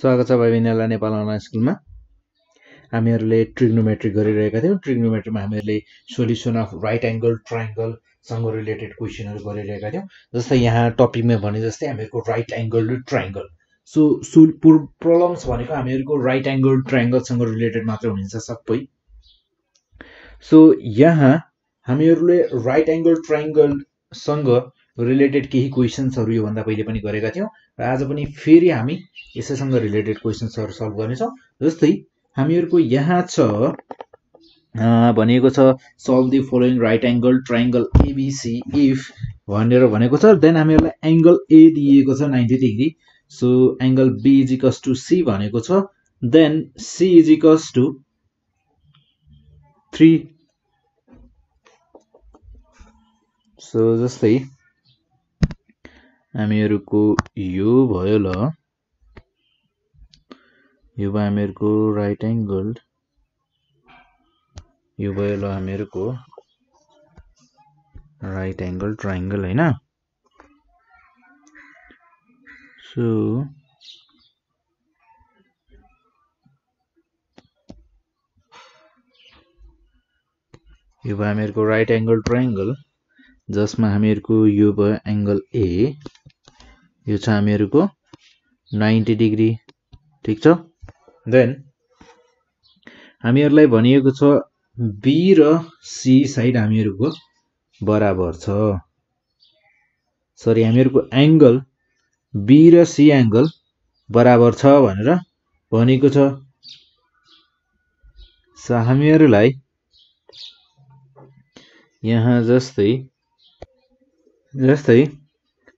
स्वागत छ भाइ बहिनीहरूलाई नेपाल अनलाइन स्कुलमा। हामीहरूले ट्रिग्नोमेट्री गरिरहेका थियौँ। ट्रिग्नोमेट्रीमा हामीहरूले सोल्युसन अफ राइट एङ्गल ट्राइङ्गलसँग रिलेटेड क्वेसनहरू गरिरहेका थियौँ। जस्तै यहाँ टपिकमा भने जस्तै हामीहरूको राइट एङ्गल र ट्राइङ्गल सो सु प्रब्लम्स भनेको हामीहरूको राइट एङ्गल ट्राइङ्गलसँग रिलेटेड मात्र हुनेछ सबै। सो यहाँ हामीहरूले राइट एङ्गल ट्राइङ्गलसँग रिलेटेड केही क्वेसन्सहरू योभन्दा पहिले पनि गरेका थियौँ। र आज पनि फेरि हामी यसैसँग रिलेटेड क्वेसन्सहरू सल्भ गर्नेछौँ। जस्तै हामीहरूको यहाँ छ भनिएको छ solve the following right angle triangle ABC if भनेर भनेको छ। देन हामीहरूलाई एङ्गल ए दिएको छ ninety degree so angle B is equals to C भनेको छ। Then C is equals to three so जस्तै हामीहरूको यो भयो ल। यो भयो हामीहरूको राइट एङ्गल यो भयो ल हामीहरूको राइट एङ्गल ट्राइङ्गल होइन? सो यो भयो हामीहरूको राइट एङ्गल ट्राइङ्गल जसमा हामीहरूको यो भयो एङ्गल ए यो छ हामीहरूको नाइन्टी डिग्री ठिक छ? देन हामीहरूलाई भनिएको छ बी र सी साइड हामीहरूको बराबर छ। सरी हामीहरूको एङ्गल बी र सी एङ्गल बराबर छ भनेर भनेको छ। हामीहरूलाई यहाँ जस्तै जस्तै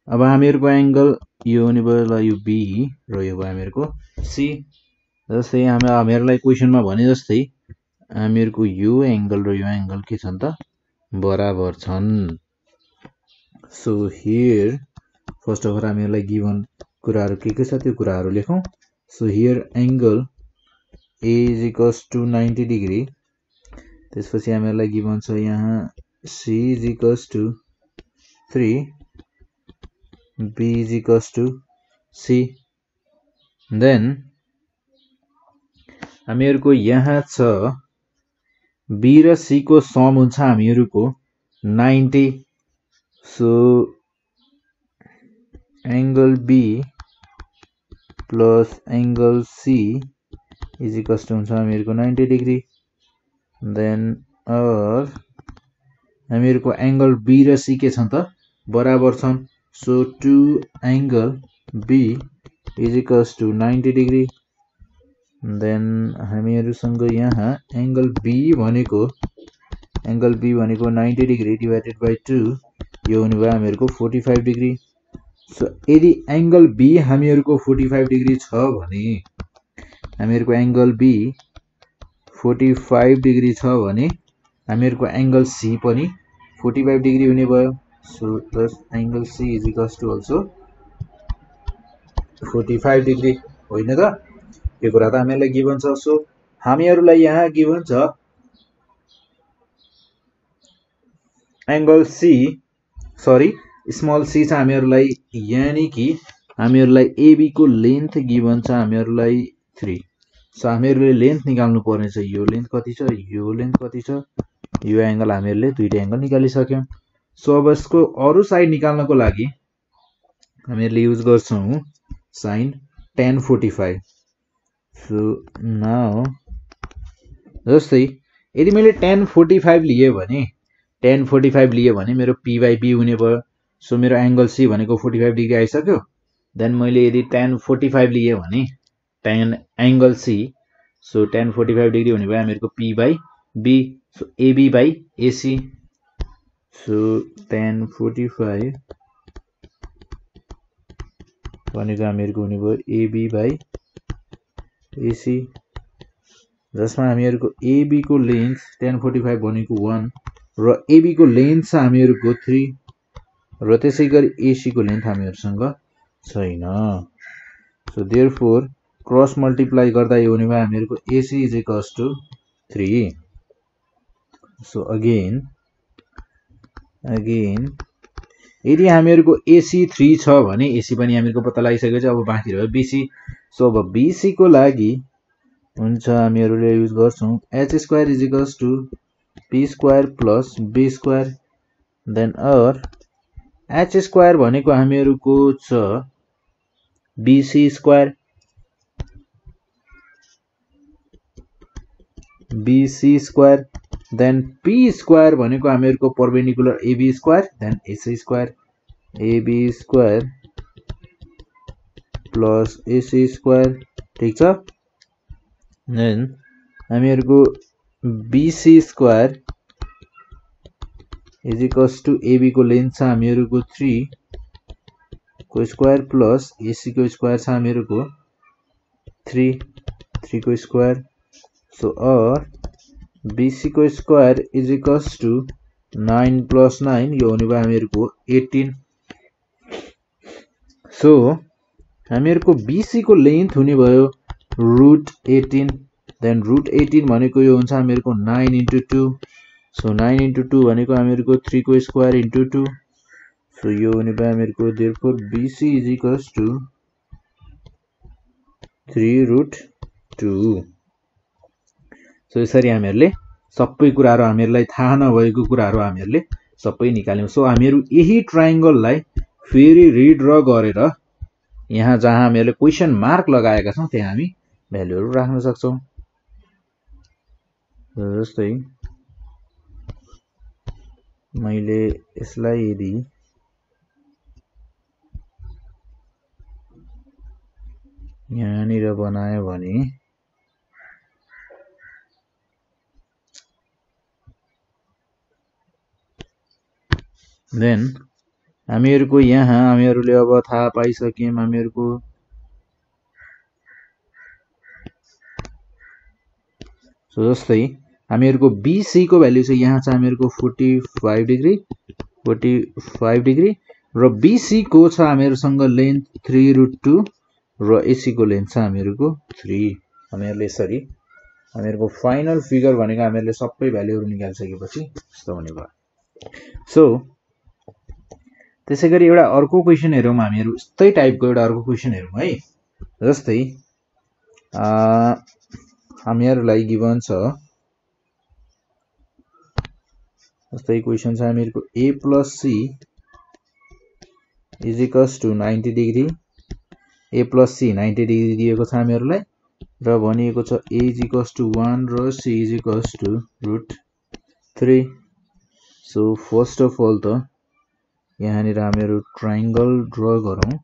अब हामीहरूको एङ्गल यो हुने भयो ल यो बी र यो भयो हामीहरूको सी जस्तै हामी हामीहरूलाई क्वेसनमा भने जस्तै हामीहरूको यो एङ्गल र यो एङ्गल के छन् त? बराबर छन्। So here first of all हामीहरूलाई गिभन कुराहरू के के छ त्यो कुराहरू लेखौँ। So here angle A is equals to ninety degree त्यसपछि हामीहरूलाई गिभन छ यहाँ C is equals to three b is equals to c. Then हामीहरूको यहाँ छ बी र सीको सम हुन्छ हामीहरूको ninety so angle B plus angle C is equals to हुन्छ हामीहरूको नाइन्टी डिग्री देन अर हामीहरूको एङ्गल बी र सी के छन् त? बराबर छन्। So to angle B is equals to 90 degree. Then हामीहरूसँग यहाँ एङ्गल बी भनेको एङ्गल बी भनेको ninety degree divided by two यो हुने भयो हामीहरूको फोर्टी फाइभ डिग्री सो यदि एङ्गल बी हामीहरूको फोर्टी फाइभ डिग्री छ भने हामीहरूको angle B forty five degree छ भने हामीहरूको एङ्गल सी पनि फोर्टी फाइभ डिग्री हुने भयो। So thus angle C is equals to also 45 degree होइन त? यो कुरा त हामीहरूलाई गिभन छ सो हामीहरूलाई यहाँ गिभन छ angle C sorry small C छ हामीहरूलाई यानि कि हामीहरूलाई एबीको लेन्थ गिभन छ हामीहरूलाई थ्री सो हामीहरूले लेन्थ निकाल्नु पर्ने छ यो लेन्थ कति छ? यो लेन्थ कति छ? यो एङ्गल हामीहरूले दुइटा एङ्गल निकालिसक्यौँ। सो अब यसको अरू साइड निकाल्नको लागि हामीहरूले युज गर्छौँ sine tan forty five so now जस्तै यदि मैले टेन फोर्टी फाइभ लिएँ भने टेन फोर्टी फाइभ लिएँ भने मेरो पी बाई बी हुने भयो। सो मेरो एङ्गल सी भनेको फोर्टी फाइभ डिग्री आइसक्यो। देन मैले यदि टेन फोर्टी फाइभ लिएँ भने tan angle C so tan forty five degree हुने भयो। हामीहरूको P by B so AB by AC tan forty five भनेको हामीहरूको हुने भयो एबी बाई एसी जसमा हामीहरूको एबीको लेन्थ टेन फोर्टी फाइभ भनेको वान र एबीको लेन्थ छ हामीहरूको थ्री र त्यसै गरी एसीको लेन्थ हामीहरूसँग छैन. So therefore cross multiply गर्दा यो हुने भयो हामीहरूको AC is equals to three so again again यदि हामीहरूको एसी थ्री छ भने एसी पनि हामीहरूको पत्ता लगाइसकेको छ अब बाँकी रह्यो बिसी सो अब बिसीको लागि हुन्छ हामीहरूले युज गर्छौँ H square is equals to P square plus B square then or H square भनेको हामीहरूको छ BC square BC square then P square भनेको हामीहरूको perpendicular AB square then AC square AB square plus AC square ठिक छ? Then हामीहरूको BC square is equals to एबीको length छ हामीहरूको थ्री को स्क्वायर प्लस एसीको स्क्वायर छ हामीहरूको थ्री थ्रीको square so or बिसीको square is equals to nine plus nine यो हुने भयो हामीहरूको एटिन सो हामीहरूको बिसीको लेन्थ हुने भयो root eighteen then root eighteen भनेको यो हुन्छ हामीहरूको nine into two so nine into two भनेको हामीहरूको थ्रीको स्क्वायर इन्टु टू सो यो हुने भयो हामीहरूको therefore BC is equals to three root two so यसरी हामीहरूले सबै कुराहरू हामीहरूलाई थाहा नभएको कुराहरू हामीहरूले सबै निकाल्यौँ। सो हामीहरू यही ट्राइङ्गललाई फेरि रिड्र गरेर यहाँ जहाँ हामीहरूले क्वेसन मार्क लगाएका छौँ त्यहाँ हामी भ्यालुहरू राख्न सक्छौँ। जस्तै मैले यसलाई यदि यहाँनिर बनायो भने देन हामीहरूको यहाँ हामीहरूले अब थाहा पाइसक्यौँ हामीहरूको सो जस्तै हामीहरूको बिसीको भ्याल्यु चाहिँ यहाँ छ हामीहरूको forty five degree forty five degree र बिसीको छ हामीहरूसँग लेन्थ थ्री रुट टू र एसीको लेन्थ छ हामीहरूको थ्री हामीहरूले यसरी हामीहरूको फाइनल फिगर भनेको हामीहरूले सबै भ्याल्युहरू निकालिसकेपछि यस्तो हुने भयो सो त्यसै गरी एउटा अर्को क्वेसन हेरौँ हामीहरू। यस्तै टाइपको एउटा अर्को क्वेसन हेरौँ है। जस्तै हामीहरूलाई गिभन छ। जस्तै क्वेसन छ हामीहरूको A plus C is equals to ninety degree A plus C ninety degree दिएको छ हामीहरूलाई। र भनिएको छ A is equals to one र C is equals to root three so first of all त यहाँनिर हामीहरू ट्राइङ्गल ड्र गरौँ।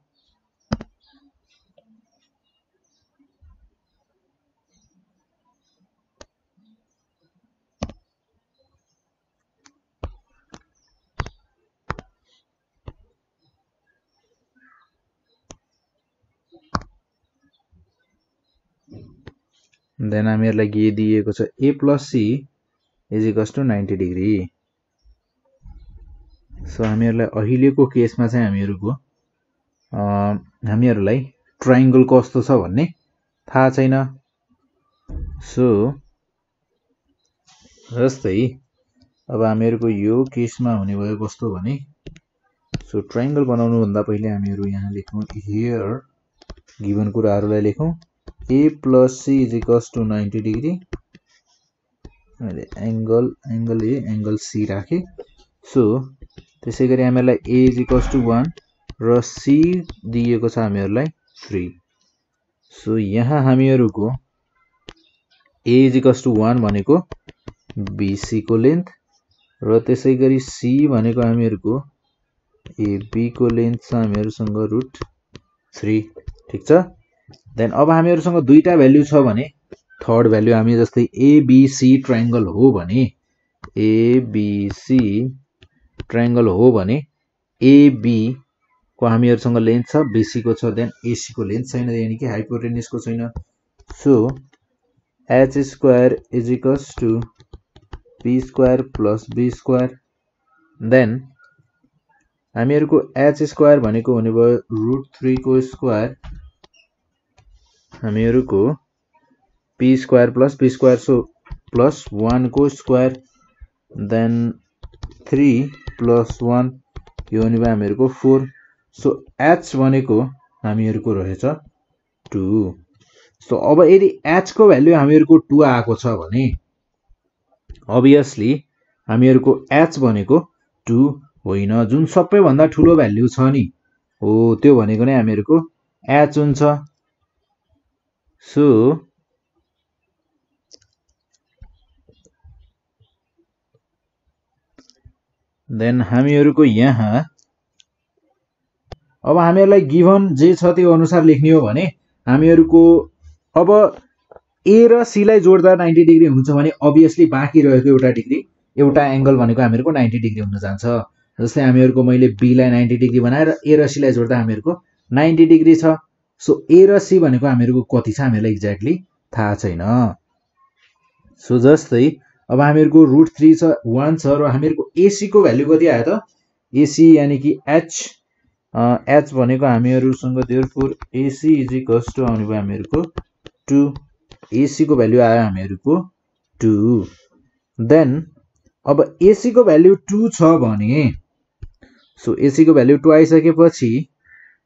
देन हामीहरूलाई के दिएको छ A plus C is to ninety degree so हामीहरूलाई अहिलेको केसमा चाहिँ हामीहरूको हामीहरूलाई ट्राइङ्गल कस्तो छ भन्ने थाहा छैन। सो जस्तै अब हामीहरूको यो केसमा हुने भयो कस्तो भने सो ट्राइङ्गल बनाउनुभन्दा पहिले हामीहरू यहाँ लेखौँ हियर गिभन कुराहरूलाई लेखौँ। A plus C is equals to ninety degree मैले angle angle A angle C राखेँ। सो त्यसै गरी हामीहरूलाई A is equals to one र सी दिएको छ हामीहरूलाई थ्री सो यहाँ हामीहरूको A is equals to one भनेको बिसीको लेन्थ र त्यसै गरी सी भनेको हामीहरूको एबीको लेन्थ छ हामीहरूसँग रुट थ्री ठिक छ? देन अब हामीहरूसँग दुईवटा भ्याल्यु छ भने थर्ड भ्याल्यु हामी जस्तै एबिसी ट्राइङ्गल हो भने एबिसी ट्राइङ्गल हो भने एबीको हामीहरूसँग लेन्थ छ बिसीको छ देन एसीको लेन्थ छैन यानि कि हाइपोटेनिसको छैन। So H square is to P square plus B square then हामीहरूको एच स्क्वायर भनेको हुने भयो रुट थ्रीको स्क्वायर हामीहरूको P square plus P square so plus वानको square then three plus one यो भने भयो हामीहरूको फोर। सो एच भनेको हामीहरूको रहेछ टू। सो अब यदि एचको भ्याल्यु हामीहरूको टू आएको छ भने अभियसली हामीहरूको एच भनेको टू होइन। जुन सबैभन्दा ठुलो भ्याल्यु छ नि हो त्यो भनेको नै हामीहरूको एच हुन्छ। सो देन हामीहरूको यहाँ अब हामीहरूलाई गिभन जे छ त्यो अनुसार लेख्ने हो भने हामीहरूको अब ए र सीलाई जोड्दा नाइन्टी डिग्री हुन्छ भने अभियसली बाँकी रहेको एउटा डिग्री एउटा एङ्गल भनेको हामीहरूको नाइन्टी डिग्री हुन जान्छ। जस्तै हामीहरूको मैले बीलाई नाइन्टी डिग्री बनाएर ए र सीलाई जोड्दा हामीहरूको नाइन्टी डिग्री छ। सो ए र सी भनेको हामीहरूको कति छ हामीहरूलाई एक्ज्याक्टली थाहा छैन। सो जस्तै अब हामीहरूको रुट थ्री छ वान छ र हामीहरूको एसीको भ्याल्यु कति आयो त? एसी यानि कि एच एच भनेको हामीहरूसँग therefore AC is equals to आउने भयो हामीहरूको टु एसीको भ्याल्यु आयो हामीहरूको टु देन अब एसीको भ्याल्यु टु छ भने सो एसीको भ्याल्यु टु आइसकेपछि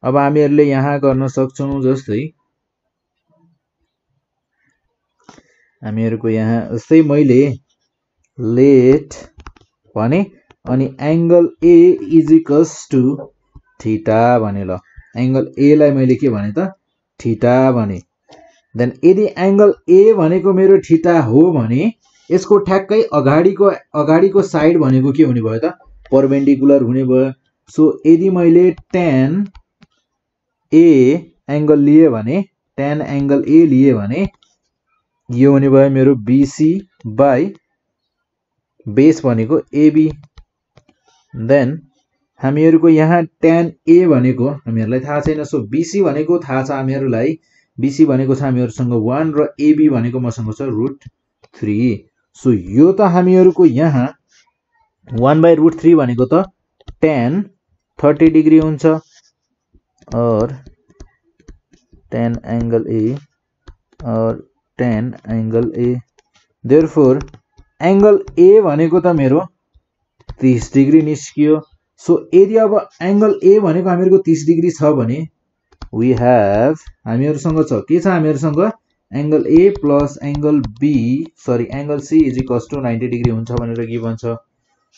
अब हामीहरूले यहाँ गर्न सक्छौँ जस्तै हामीहरूको यहाँ जस्तै मैले लेट भने अनि angle A equals to theta भने ल। एङ्गल एलाई मैले के भने त? ठिटा भने। देन यदि एङ्गल ए भनेको मेरो ठिटा हो भने यसको ठ्याक्कै अगाडिको अगाडिको साइड भनेको के हुने भयो त? पर्पेन्डिकुलर हुने भयो। सो यदि मैले टेन ए एङ्गल लिएँ भने टेन एङ्गल ए लिएँ भने यो हुने भयो मेरो बिसी बाई बेस भनेको एबी देन हामीहरूको यहाँ टेन ए भनेको हामीहरूलाई थाहा छैन. सो बिसी भनेको थाहा छ हामीहरूलाई. बिसी भनेको छ हामीहरूसँग वान र एबी भनेको मसँग छ रुट थ्री सो यो त हामीहरूको यहाँ वान बाई रुट थ्री भनेको त टेन थर्टी डिग्री हुन्छ. और tan angle A or tan angle A therefore angle A भनेको त मेरो तिस डिग्री निस्कियो। सो यदि अब एङ्गल ए भनेको हामीहरूको तिस डिग्री छ भने वी हेभ हामीहरूसँग छ। के छ हामीहरूसँग? Angle A plus angle B sorry angle C is equals to ninety degree हुन्छ भनेर गिभन छ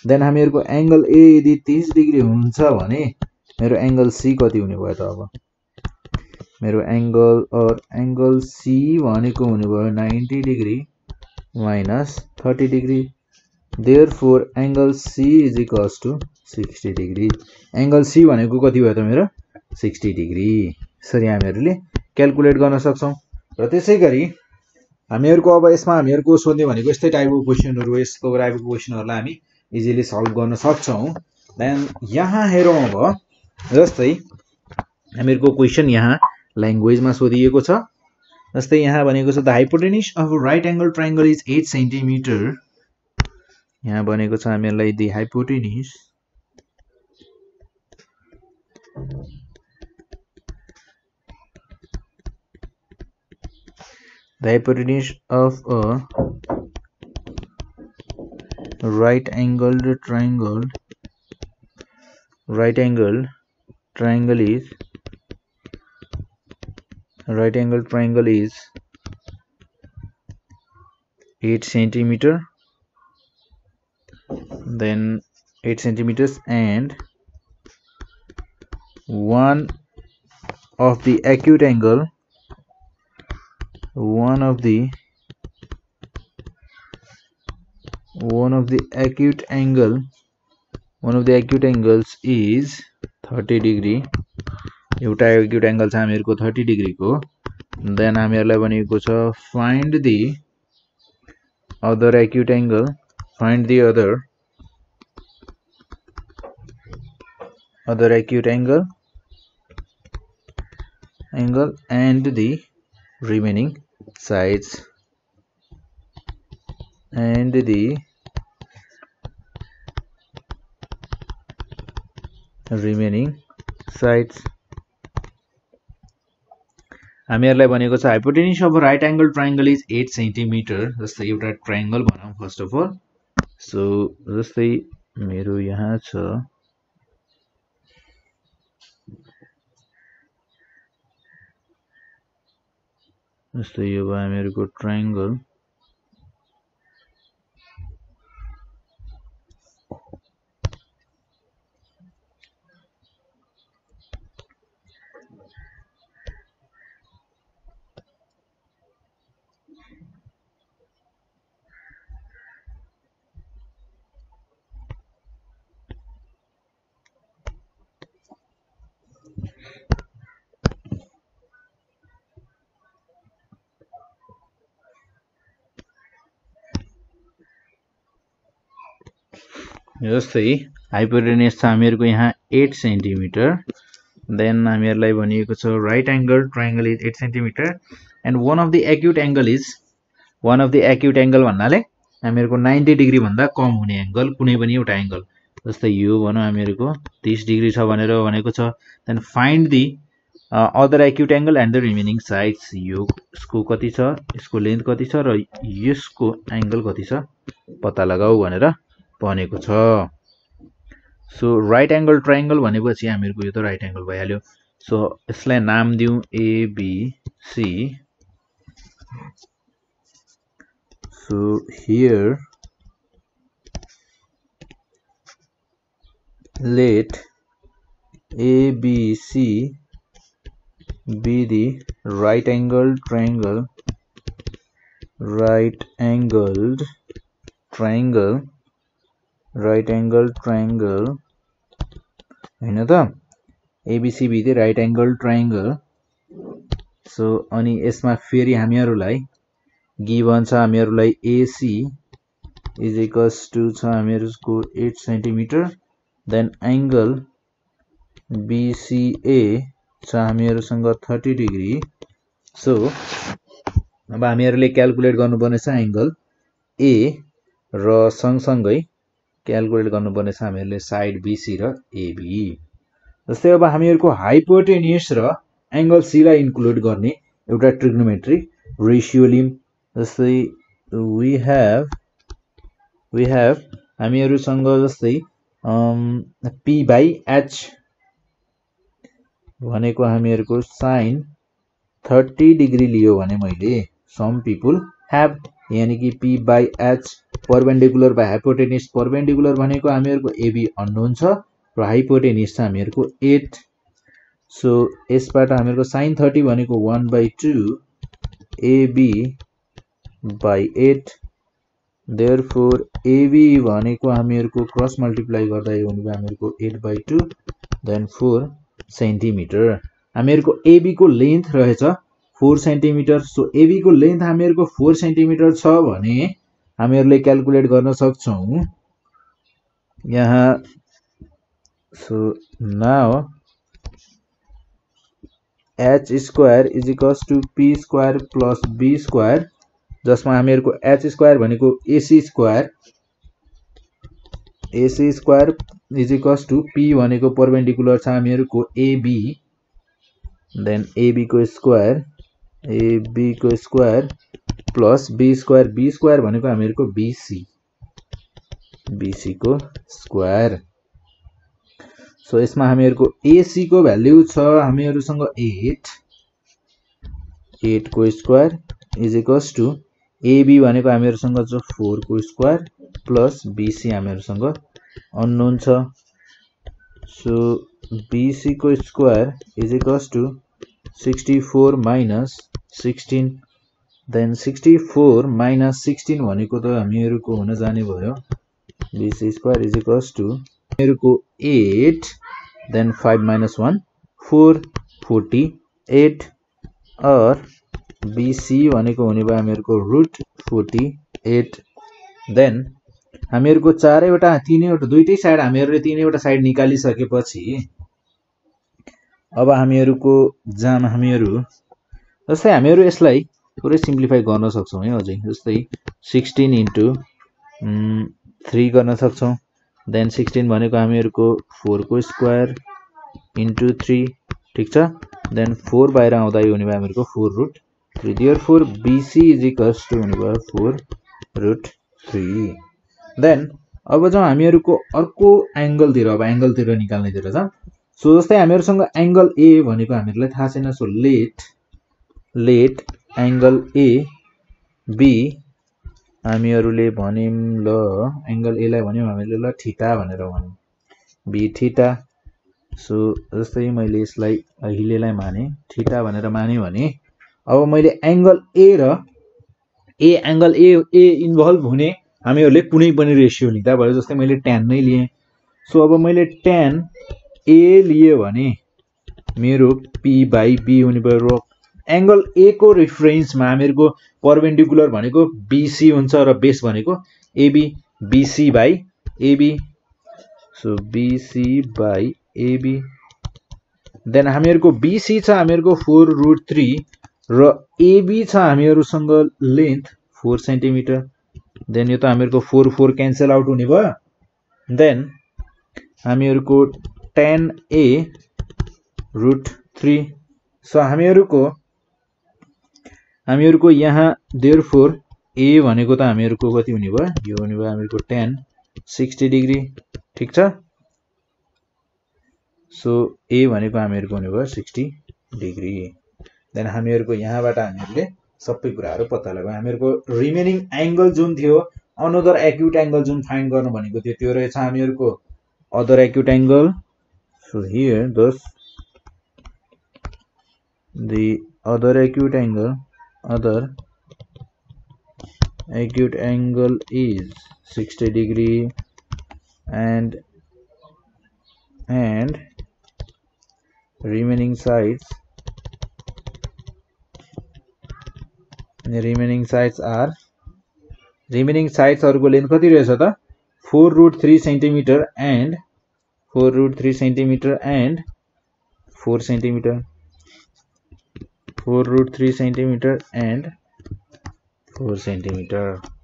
देन हामीहरूको एङ्गल ए यदि तिस डिग्री हुन्छ भने मेरो एङ्गल सी कति हुने भयो त अब? मेरो एङ्गल अर एङ्गल सी भनेको हुने भयो ninety degree. Minus 30 degree. Therefore angle C is equals to 60 degree. Angle C भनेको कति भयो त मेरो? 60 डिग्री यसरी हामीहरूले क्यालकुलेट गर्न सक्छौँ। र त्यसै गरी हामीहरूको अब यसमा हामीहरूको सोध्ने भनेको यस्तै टाइपको क्वेसनहरू यस्तो टाइपको क्वेसनहरूलाई हामी इजिली सल्भ गर्न सक्छौँ। देन यहाँ हेरौँ अब जस्तै हामीहरूको क्वेसन यहाँ ल्याङ्ग्वेजमा सोधिएको छ। जस्तै यहाँ भनेको छ the hypotenuse of right angle triangle is eight centimetre. यहाँ भनेको छ हामीहरूलाई the hypotenuse. the hypotenuse of a right angled triangle right angle triangle is right angle triangle is 8 centimeter then 8 centimeters and one of the acute angle one of the one of the acute angle one of the acute angles is 30 degree एउटा acute angle छ हामीहरूको thirty डिग्रीको। Then हामीहरूलाई भनेको छ find the other acute angle find the other other acute angle angle and the remaining sides and the remaining sides. हामीहरूलाई भनेको छ hypotenuse of right angle triangle is eight centimetre जस्तै एउटा ट्राइङ्गल भनौँ फर्स्ट अफ अल सो जस्तै मेरो यहाँ छ। जस्तै यो भयो मेरो ट्राइङ्गल जस्तै हाइपोटेनियस छ हामीहरूको यहाँ एट सेन्टिमिटर देन हामीहरूलाई भनिएको छ right angle triangle is eight centimetre and one of the acute angle is one of the acute angle भन्नाले हामीहरूको नाइन्टी डिग्रीभन्दा कम हुने एङ्गल कुनै पनि एउटा एङ्गल। जस्तै यो भनौँ हामीहरूको तिस डिग्री छ भनेर भनेको छ। Then find the other acute angle and the remaining sides यो यसको कति छ? यसको लेन्थ कति छ? र यसको एङ्गल कति छ? पत्ता लगाऊ भनेर भनेको छ। सो राइट एङ्गल ट्राइङ्गल भनेपछि हामीहरूको यो त राइट एङ्गल भइहाल्यो। सो यसलाई नाम दिउँ ABC so here let ABC be the right angled triangle right angled triangle. Right angle triangle होइन त एबिसी भित्रै राइट एङ्गल ट्राइङ्गल सो अनि यसमा फेरि हामीहरूलाई गिभन छ हामीहरूलाई एसी इज इक्वल्स टु छ हामीहरूको eight centimetre then angle BCA छ हामीहरूसँग थर्टी डिग्री सो अब हामीहरूले क्यालकुलेट छ एङ्गल ए र सँगसँगै क्यालकुलेट गर्नुपर्ने छ हामीहरूले साइड बिसी र एबी जस्तै अब हामीहरूको हाइपोटेनियस र एङ्गल सीलाई इन्क्लुड गर्ने एउटा ट्रिग्नोमेट्रिक रेसियो लिम। जस्तै वी हेभ वी हेभ हामीहरूसँग जस्तै पी बाई एच भनेको हामीहरूको साइन थर्टी डिग्री लियो भने मैले सम पिपुल ह्याभ यानि कि P by H perpendicular by hypotenuse perpendicular भनेको हामीहरूको एबी अन्नोन छ र हाइपोटेनिस छ हामीहरूको एट सो यसबाट हामीहरूको साइन थर्टी भनेको one by two AB by eight therefore AB भनेको हामीहरूको क्रस मल्टिप्लाई गर्दा यो भनेको हामीहरूको eight by two then four centimetre हामीहरूको एबीको लेन्थ रहेछ। फोर सेन्टिमिटर सो एबीको लेन्थ हामीहरूको फोर सेन्टिमिटर छ भने हामीहरूले क्यालकुलेट गर्न सक्छौँ। यहाँ so now H square is equals to P square plus B square जसमा हामीहरूको एच स्क्वायर भनेको AC square AC square is equals to P भनेको पर्पेन्डिकुलर छ हामीहरूको एबी देन एबीको square एबीको square plus B square B square भनेको हामीहरूको BC बिसीको square so यसमा हामीहरूको एसीको भ्याल्यु छ हामीहरूसँग eight एटको square is equals to AB भनेको हामीहरूसँग छ फोरको स्क्वायर प्लस बिसी हामीहरूसँग अननोन छ. So बिसीको square is equals to sixty four minus sixteen then sixty four minus sixteen भनेको त हामीहरूको हुन जाने भयो। BC square is equals to हामीहरूको eight then five minus one four forty eight or BC भनेको हुने भयो हामीहरूको रुट फोर्टी एट देन हामीहरूको चारैवटा तिनैवटा दुइटै साइड हामीहरूले तिनैवटा साइड निकालिसकेपछि अब हामीहरूको जहाँ हामीहरू जस्तै हामीहरू यसलाई पुरै सिम्प्लिफाई गर्न सक्छौँ है अझै। जस्तै सिक्सटिन इन्टु थ्री गर्न सक्छौँ। देन सिक्सटिन भनेको हामीहरूको फोरको स्क्वायर इन्टु थ्री ठिक छ? देन फोर बाहिर आउँदा यो हुने भयो हामीहरूको four root three. Therefore BC is equals to हुने भयो फोर रुट थ्री। देन अब जाउँ हामीहरूको अर्को एङ्गलतिर अब एङ्गलतिर निकाल्नेतिर जाउँ। सो जस्तै हामीहरूसँग एङ्गल ए भनेको हामीहरूलाई थाहा छैन so let let angle A B हामीहरूले भन्यौँ ल एङ्गल एलाई भन्यौँ हामीले ल ठिटा भनेर भन्यौँ। बी ठिटा सो जस्तै मैले यसलाई अहिलेलाई माने ठिटा भनेर माने भने अब मैले एङ्गल ए र ए एङ्गल ए ए इन्भल्भ हुने हामीहरूले कुनै पनि रेसियो लिँदा भयो जस्तै मैले टेन नै लिएँ। सो अब मैले टेन ए लिएँ भने मेरो पी बाई बी हुने भयो र एङ्गल ए को रिफरेन्समा हामीहरूको पर्पेन्डिकुलर भनेको बिसी हुन्छ र बेस भनेको AB BC by AB so BC by AB then हामीहरूको बिसी छ हामीहरूको फोर रुट थ्री र एबी छ हामीहरूसँग लेन्थ फोर सेन्टिमिटर देन यो त हामीहरूको फोर फोर क्यान्सल आउट हुने भयो. देन हामीहरूको tan A root three so हामीहरूको हामीहरूको यहाँ देयर फोर ए भनेको त हामीहरूको कति हुने भयो? यो हुने भयो हामीहरूको टेन सिक्सटी डिग्री ठिक छ? सो ए भनेको हामीहरूको हुने भयो सिक्सटी डिग्री देन हामीहरूको यहाँबाट हामीहरूले सबै कुराहरू पत्ता लगायौँ। हामीहरूको रिमेनिङ एङ्गल जुन थियो अनदर एक्युट एङ्गल जुन फाइन्ड गर्नु भनेको थियो त्यो रहेछ हामीहरूको other acute angle so here दस the other acute angle other acute angle is 60 degree and and remaining sides remaining sides are remaining साइड्सहरूको length कति रहेछ त? Four root three centimetre and four root three centimetre and four centimetre four root three centimetre and four centimetre